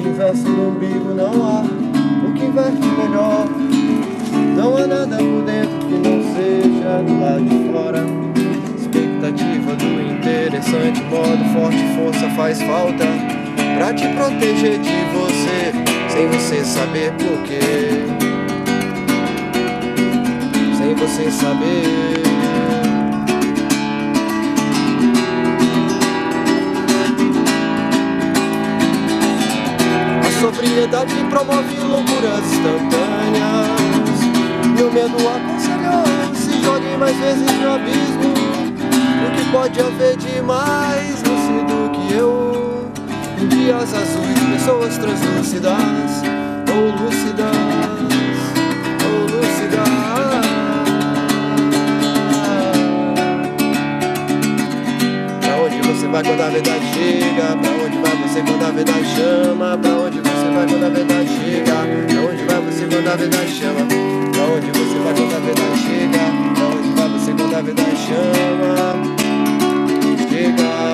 Universo no umbigo não há o que inverte melhor. Não há nada por dentro que não seja do lado de fora. Expectativa do interessante, modo forte, força faz falta. Pra te proteger de você, sem você saber porquê. Sem você saber. Sobriedade promove loucuras instantâneas. Meu medo aconselhou, se jogue mais vezes no abismo. O que pode haver de mais lúcido que eu? Em dias azuis, pessoas translúcidas ou lúcidas, ou lúcidas. Pra onde você vai quando a verdade chega? Pra onde vai você quando a verdade chama? Pra vai quando a verdade chega? Pra onde vai você quando a verdade chama? Pra onde você vai quando a verdade chega? Pra onde vai você quando a verdade chama? Chega.